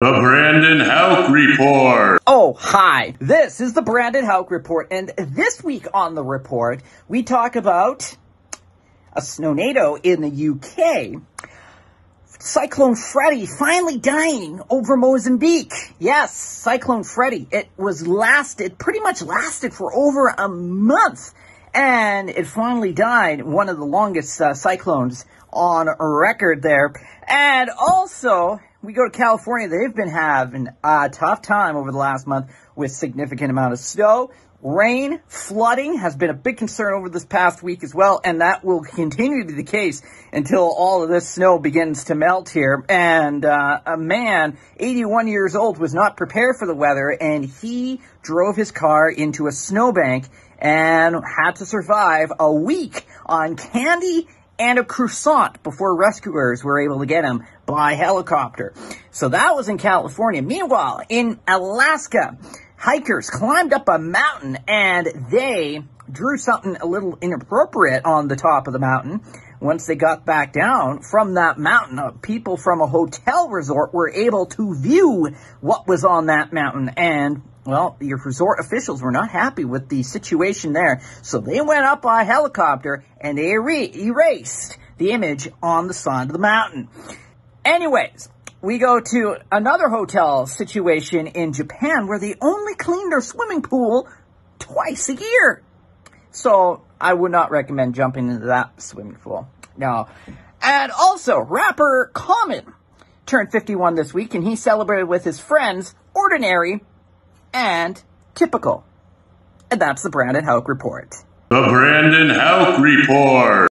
The Brandon Houck Report. Oh, hi. This is the Brandon Houck Report, and this week on the report, we talk about a snownado in the UK. Cyclone Freddy finally dying over Mozambique. Yes, Cyclone Freddy. It was lasted, pretty much lasted for over a month. And it finally died, one of the longest uh, cyclones on record there. And also, we go to California. They've been having a tough time over the last month with significant amount of snow. Rain, flooding has been a big concern over this past week as well, and that will continue to be the case until all of this snow begins to melt here. And uh, a man, 81 years old, was not prepared for the weather, and he drove his car into a snowbank and had to survive a week on candy and a croissant before rescuers were able to get him by helicopter. So that was in California. Meanwhile, in Alaska, hikers climbed up a mountain and they drew something a little inappropriate on the top of the mountain. Once they got back down from that mountain, uh, people from a hotel resort were able to view what was on that mountain. And, well, your resort officials were not happy with the situation there. So they went up by helicopter and they erased the image on the side of the mountain. Anyways, we go to another hotel situation in Japan where they only clean their swimming pool twice a year. So I would not recommend jumping into that swimming pool. No. And also, rapper Common turned 51 this week and he celebrated with his friends Ordinary and Typical. And that's the Brandon Houck Report. The Brandon Houck Report.